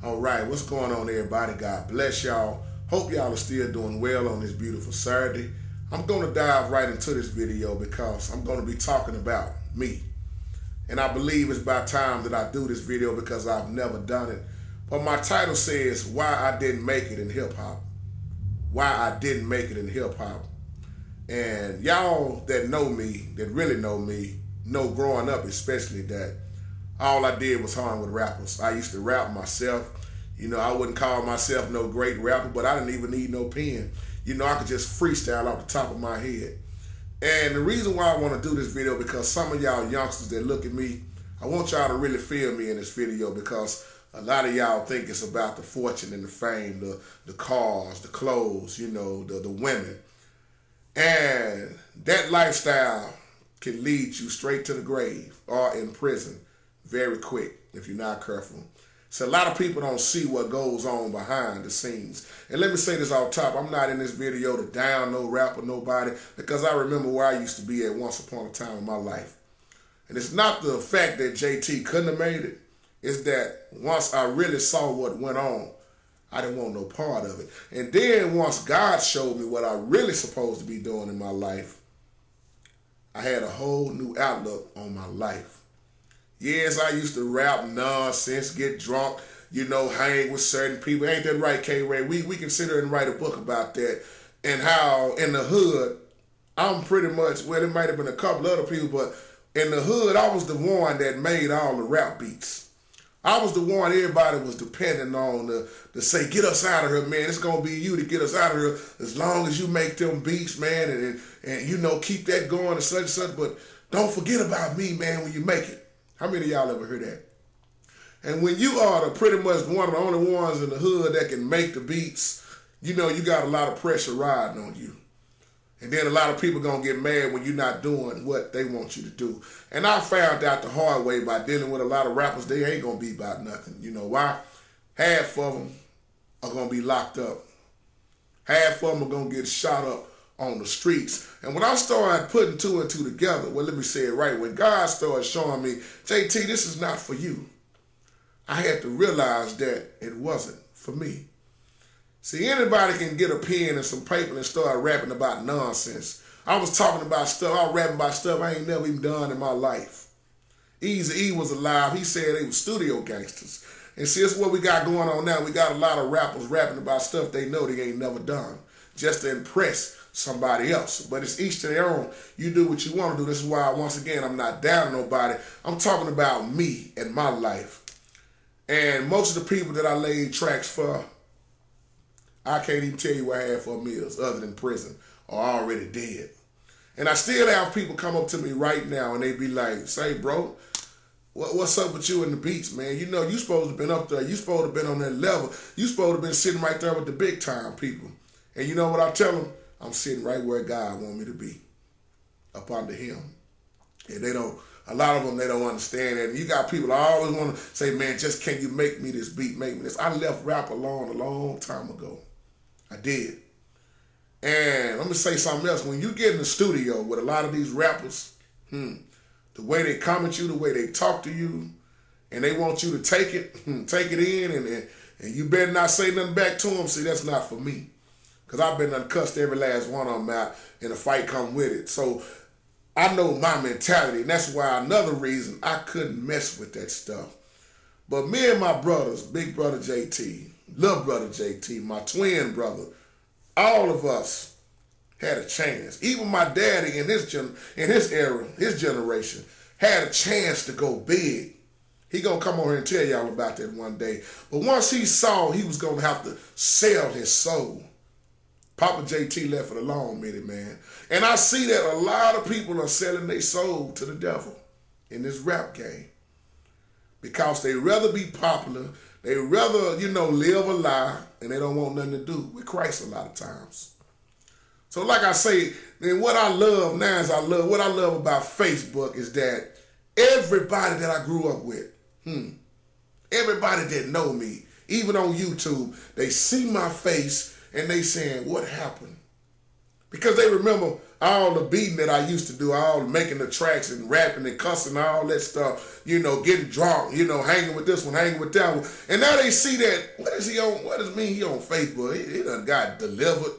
All right, what's going on, everybody? God bless y'all. Hope y'all are still doing well on this beautiful Saturday. I'm going to dive right into this video because I'm going to be talking about me. And I believe it's about time that I do this video because I've never done it. But my title says, Why I Didn't Make It in Hip Hop. Why I Didn't Make It in Hip Hop. And y'all that know me, that really know me, know growing up especially that all I did was hang with rappers. I used to rap myself. You know, I wouldn't call myself no great rapper, but I didn't even need no pen. You know, I could just freestyle off the top of my head. And the reason why I want to do this video because some of y'all youngsters that look at me, I want y'all to really feel me in this video because a lot of y'all think it's about the fortune and the fame, the the cars, the clothes, you know, the the women. And that lifestyle can lead you straight to the grave or in prison very quick if you're not careful. So a lot of people don't see what goes on behind the scenes. And let me say this off top. I'm not in this video to down no rapper, nobody, because I remember where I used to be at once upon a time in my life. And it's not the fact that JT couldn't have made it. It's that once I really saw what went on, I didn't want no part of it. And then once God showed me what I really supposed to be doing in my life, I had a whole new outlook on my life. Yes, I used to rap nonsense, get drunk, you know, hang with certain people. Ain't that right, K Ray? We we consider and write a book about that and how in the hood, I'm pretty much well, it might have been a couple other people, but in the hood, I was the one that made all the rap beats. I was the one everybody was depending on to, to say, get us out of here, man. It's gonna be you to get us out of here as long as you make them beats, man, and and, and you know, keep that going and such and such. But don't forget about me, man, when you make it. How many of y'all ever heard that? And when you are the pretty much one of the only ones in the hood that can make the beats, you know you got a lot of pressure riding on you. And then a lot of people gonna get mad when you're not doing what they want you to do. And I found out the hard way by dealing with a lot of rappers, they ain't gonna be about nothing. You know why? Half of them are gonna be locked up. Half of them are gonna get shot up on the streets. And when I started putting two and two together, well, let me say it right. When God started showing me, JT, this is not for you, I had to realize that it wasn't for me. See, anybody can get a pen and some paper and start rapping about nonsense. I was talking about stuff, I was rapping about stuff I ain't never even done in my life. Easy E was alive. He said they were studio gangsters. And see, it's what we got going on now. We got a lot of rappers rapping about stuff they know they ain't never done just to impress somebody else. But it's each to their own. You do what you want to do. This is why, once again, I'm not down nobody. I'm talking about me and my life. And most of the people that I laid tracks for, I can't even tell you what I had for meals other than prison or already dead. And I still have people come up to me right now and they be like, say, bro, what, what's up with you in the beats, man? You know, you supposed to have been up there. You supposed to have been on that level. You supposed to have been sitting right there with the big time people. And you know what I tell them? I'm sitting right where God want me to be, up under Him. And they don't. A lot of them they don't understand that. And you got people I always want to say, "Man, just can you make me this beat? Make me this." I left rap alone a long time ago. I did. And let me say something else. When you get in the studio with a lot of these rappers, hmm, the way they come at you, the way they talk to you, and they want you to take it, take it in, and and you better not say nothing back to them. See, that's not for me. Because I've been uncussed every last one of them out, and the fight come with it. So I know my mentality, and that's why another reason I couldn't mess with that stuff. But me and my brothers, big brother JT, little brother JT, my twin brother, all of us had a chance. Even my daddy in his gen- in his era, his generation, had a chance to go big. He gonna come on here and tell y'all about that one day. But once he saw he was gonna have to sell his soul, Papa JT left it alone minute, man. And I see that a lot of people are selling their soul to the devil in this rap game. Because they rather be popular, they rather, you know, live a lie, and they don't want nothing to do with Christ a lot of times. So like I say, then what I love now is I love, what I love about Facebook is that everybody that I grew up with, hmm, everybody that know me, even on YouTube, they see my face and they saying, what happened? Because they remember all the beating that I used to do, all making the tracks and rapping and cussing, all that stuff, you know, getting drunk, you know, hanging with this one, hanging with that one. And now they see that, what is he on, what does mean he on Facebook? He, he done got delivered.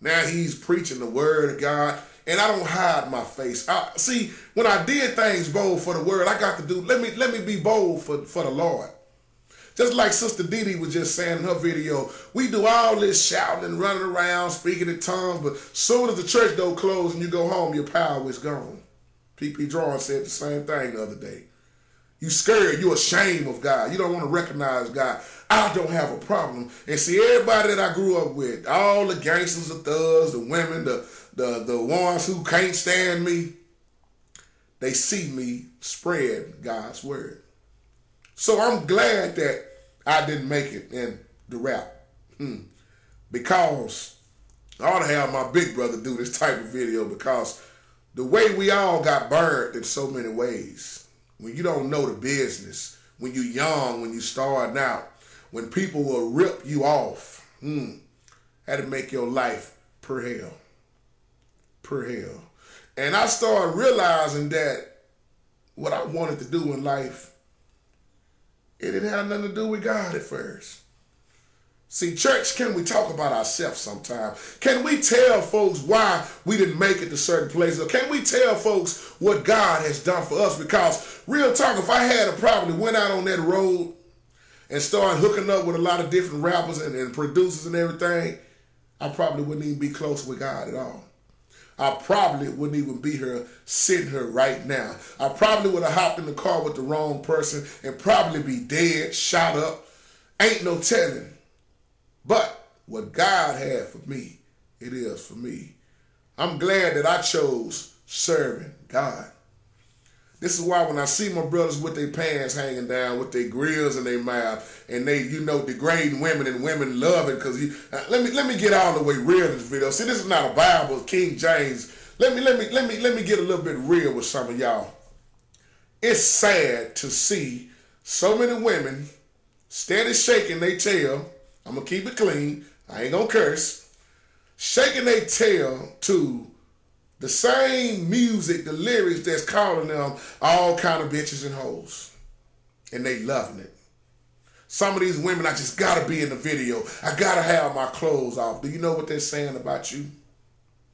Now he's preaching the word of God. And I don't hide my face. I, see, when I did things bold for the word, I got to do, let me let me be bold for, for the Lord. Just like Sister Didi was just saying in her video, we do all this shouting and running around, speaking in tongues, but soon as the church door closes and you go home, your power is gone. P.P. Drawing said the same thing the other day. You scared, you ashamed of God. You don't want to recognize God. I don't have a problem. And see, everybody that I grew up with, all the gangsters, the thugs, the women, the, the, the ones who can't stand me, they see me spread God's word. So I'm glad that I didn't make it in the rap. Hmm. Because I ought to have my big brother do this type of video because the way we all got burned in so many ways. When you don't know the business, when you're young, when you're starting out, when people will rip you off, had to make your life per hell. Per hell. And I started realizing that what I wanted to do in life it didn't have nothing to do with God at first. See, church, can we talk about ourselves sometime? Can we tell folks why we didn't make it to certain places? Or can we tell folks what God has done for us? Because, real talk, if I had a problem and went out on that road and started hooking up with a lot of different rappers and, and producers and everything, I probably wouldn't even be close with God at all. I probably wouldn't even be here sitting here right now. I probably would have hopped in the car with the wrong person and probably be dead, shot up. Ain't no telling. But what God had for me, it is for me. I'm glad that I chose serving God. This is why when I see my brothers with their pants hanging down, with their grills in their mouth, and they, you know, degrading women and women love it because you. Uh, let me let me get all the way real in this video. See, this is not a Bible, King James. Let me let me let me let me get a little bit real with some of y'all. It's sad to see so many women steady shaking their tail. I'm gonna keep it clean. I ain't gonna curse. Shaking their tail to the same music, the lyrics that's calling them all kind of bitches and hoes. And they loving it. Some of these women, I just gotta be in the video. I gotta have my clothes off. Do you know what they're saying about you?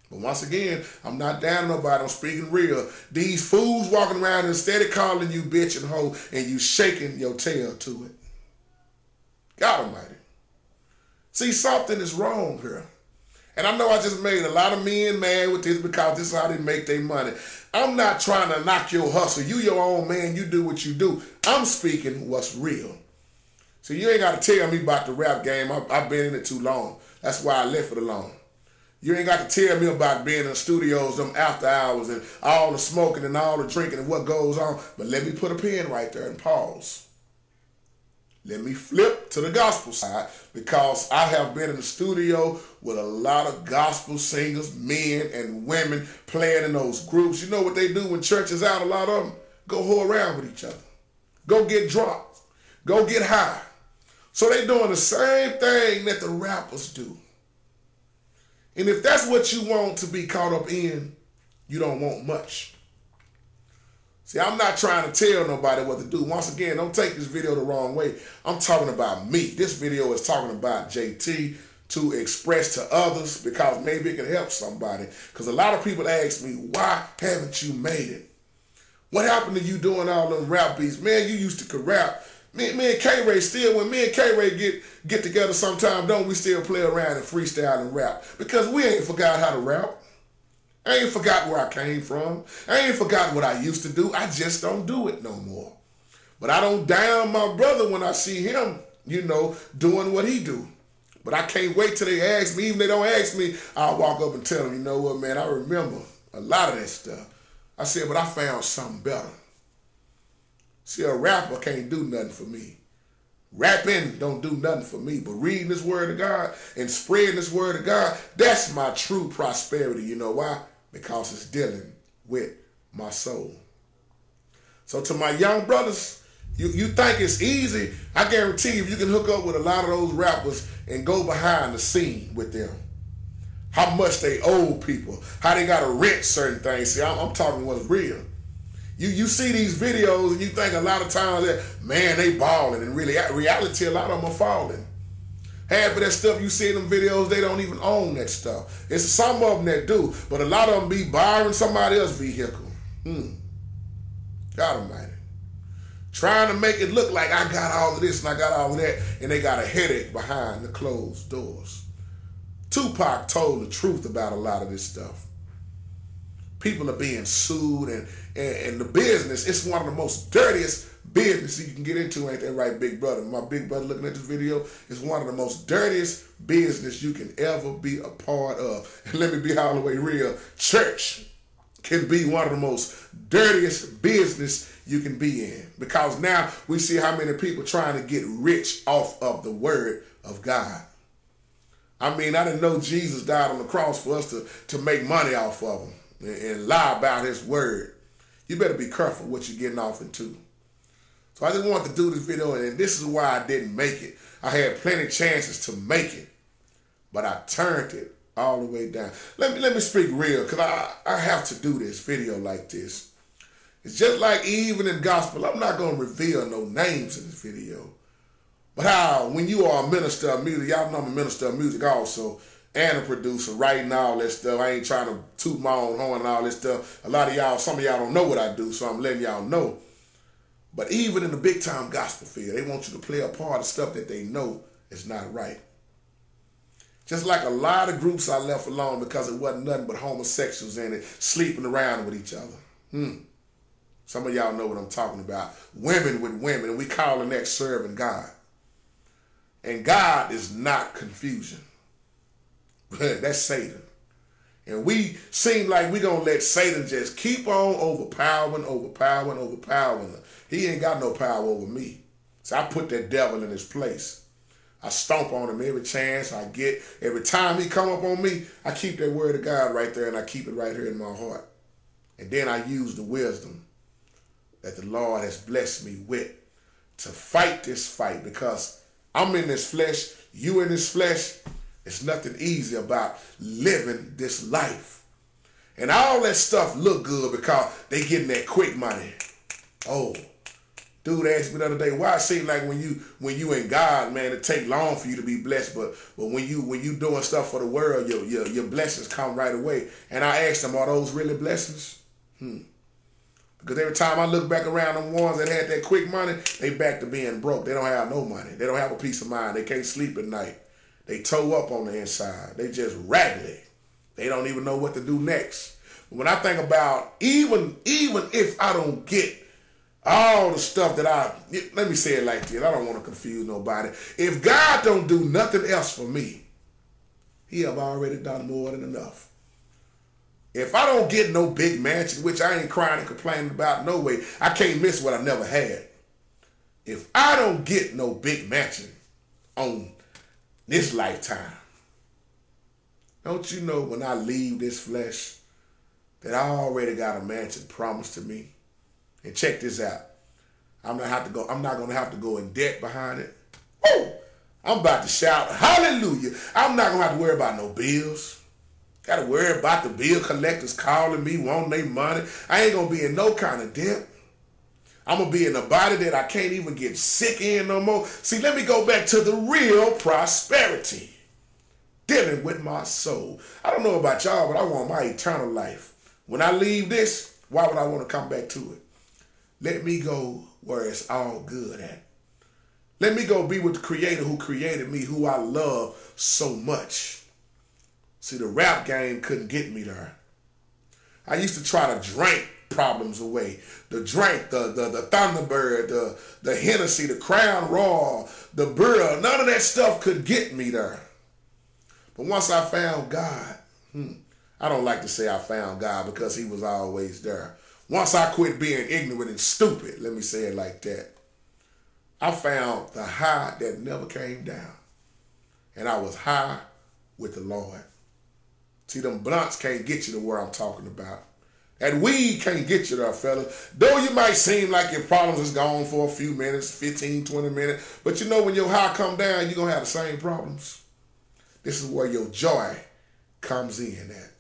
But once again, I'm not down nobody. I'm speaking real. These fools walking around instead of calling you bitch and hoe, and you shaking your tail to it. God Almighty. See, something is wrong here. And I know I just made a lot of men mad with this because this is how they make their money. I'm not trying to knock your hustle. You your own man. You do what you do. I'm speaking what's real. So you ain't got to tell me about the rap game. I, have been in it too long. That's why I left it alone. You ain't got to tell me about being in the studios, them after hours, and all the smoking and all the drinking and what goes on. But let me put a pin right there and pause. Let me flip to the gospel side because I have been in the studio with a lot of gospel singers, men and women playing in those groups. You know what they do when church is out? A lot of them go whore around with each other, go get drunk, go get high. So they doing the same thing that the rappers do. And if that's what you want to be caught up in, you don't want much. See, I'm not trying to tell nobody what to do. Once again, don't take this video the wrong way. I'm talking about me. This video is talking about JT to express to others because maybe it can help somebody. Because a lot of people ask me, why haven't you made it? What happened to you doing all them rap beats? Man, you used to rap. Me, me and K-Ray still, when me and K-Ray get, get together sometime, don't we still play around and freestyle and rap? Because we ain't forgot how to rap. I ain't forgot where I came from. I ain't forgot what I used to do. I just don't do it no more. But I don't down my brother when I see him, you know, doing what he do. But I can't wait till they ask me. Even they don't ask me, I'll walk up and tell them, you know what, man, I remember a lot of that stuff. I said, but I found something better. See, a rapper can't do nothing for me. Rapping don't do nothing for me, but reading this word of God and spreading this word of God, that's my true prosperity. You know why? Because it's dealing with my soul. So to my young brothers, you, you think it's easy. I guarantee you, if you can hook up with a lot of those rappers and go behind the scene with them, how much they owe people, how they got to rent certain things. See, I'm, I'm talking what's real. You you see these videos and you think a lot of times that man they balling and really reality a lot of them are falling. Half of that stuff you see in them videos, they don't even own that stuff. It's some of them that do, but a lot of them be borrowing somebody else's vehicle. Hmm. God Almighty. Trying to make it look like I got all of this and I got all of that, and they got a headache behind the closed doors. Tupac told the truth about a lot of this stuff. People are being sued, and, and, and the business, it's one of the most dirtiest business you can get into, ain't that right, big brother? My big brother looking at this video is one of the most dirtiest business you can ever be a part of. And let me be all the way real. Church can be one of the most dirtiest business you can be in. Because now we see how many people trying to get rich off of the word of God. I mean, I didn't know Jesus died on the cross for us to, to make money off of him and, lie about his word. You better be careful what you're getting off into. So I just wanted to do this video, and this is why I didn't make it. I had plenty of chances to make it, but I turned it all the way down. Let me let me speak real, cause I I have to do this video like this. It's just like even in gospel. I'm not gonna reveal no names in this video, but how when you are a minister of music, y'all know I'm a minister of music also, and a producer, writing all that stuff. I ain't trying to toot my own horn and all this stuff. A lot of y'all, some of y'all don't know what I do, so I'm letting y'all know. But even in the big time gospel field, they want you to play a part of stuff that they know is not right. Just like a lot of groups I left alone because it wasn't nothing but homosexuals in it, sleeping around with each other. Hmm. Some of y'all know what I'm talking about. Women with women, and we call the next serving God. And God is not confusion. That's Satan. And we seem like we're going to let Satan just keep on overpowering, overpowering, overpowering. He ain't got no power over me. So I put that devil in his place. I stomp on him every chance I get. Every time he come up on me, I keep that word of God right there and I keep it right here in my heart. And then I use the wisdom that the Lord has blessed me with to fight this fight because I'm in this flesh, you in this flesh. It's nothing easy about living this life. And all that stuff look good because they getting that quick money. Oh, Dude asked me the other day, why it seem like when you when you in God, man, it take long for you to be blessed, but but when you when you doing stuff for the world, your your your blessings come right away. And I asked him, are those really blessings? Hmm. Because every time I look back around the ones that had that quick money, they back to being broke. They don't have no money. They don't have a peace of mind. They can't sleep at night. They toe up on the inside. They just raggedy. They don't even know what to do next. When I think about even even if I don't get all the stuff that I let me say it like this. I don't want to confuse nobody. If God don't do nothing else for me, He have already done more than enough. If I don't get no big mansion, which I ain't crying and complaining about no way, I can't miss what I never had. If I don't get no big mansion on this lifetime, don't you know when I leave this flesh that I already got a mansion promised to me? And check this out. I'm not have to go. I'm not gonna have to go in debt behind it. Oh, I'm about to shout hallelujah. I'm not gonna have to worry about no bills. Got to worry about the bill collectors calling me, wanting their money. I ain't gonna be in no kind of debt. I'm gonna be in a body that I can't even get sick in no more. See, let me go back to the real prosperity. Dealing with my soul. I don't know about y'all, but I want my eternal life. When I leave this, why would I want to come back to it? Let me go where it's all good at. Let me go be with the creator who created me, who I love so much. See, the rap game couldn't get me there. I used to try to drink problems away. The drink, the the, the Thunderbird, the, the Hennessy, the Crown Royal, the Burr, none of that stuff could get me there. But once I found God, hmm, I don't like to say I found God because he was always there. Once I quit being ignorant and stupid, let me say it like that, I found the high that never came down. And I was high with the Lord. See, them blunts can't get you to where I'm talking about. That we can't get you there, fella. Though you might seem like your problems is gone for a few minutes, 15, 20 minutes, but you know when your high come down, you're going to have the same problems. This is where your joy comes in at.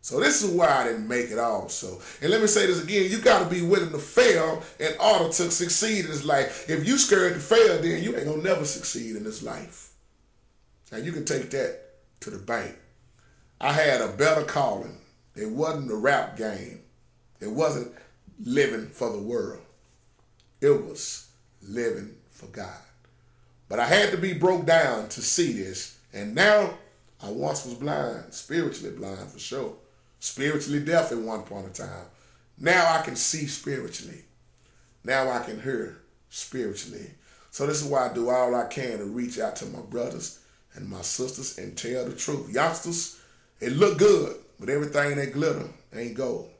So this is why I didn't make it also. And let me say this again, you got to be willing to fail in order to succeed in this life. If you scared to fail, then you ain't going to never succeed in this life. Now you can take that to the bank. I had a better calling. It wasn't a rap game. It wasn't living for the world. It was living for God. But I had to be broke down to see this. And now I once was blind, spiritually blind for sure. Spiritually deaf at one point in time. Now I can see spiritually. Now I can hear spiritually. So this is why I do all I can to reach out to my brothers and my sisters and tell the truth. Youngsters, it look good, but everything that glitter ain't gold.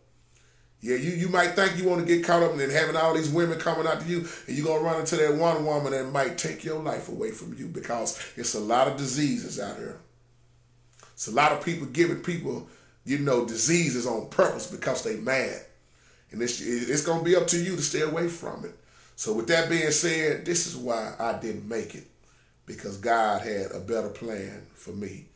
Yeah, you, you might think you want to get caught up in having all these women coming out to you, and you're going to run into that one woman that might take your life away from you because it's a lot of diseases out here. It's a lot of people giving people, you know, diseases on purpose because they mad. And it's, it's going to be up to you to stay away from it. So with that being said, this is why I didn't make it because God had a better plan for me.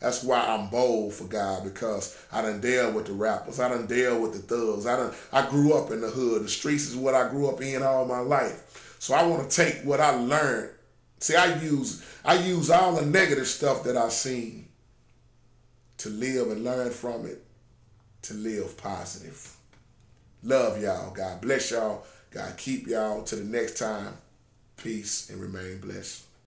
That's why I'm bold for God because I done deal with the rappers. I done deal with the thugs. I done I grew up in the hood. The streets is what I grew up in all my life. So I want to take what I learned. See, I use I use all the negative stuff that I've seen to live and learn from it to live positive. Love y'all. God bless y'all. God keep y'all. To the next time. Peace and remain blessed.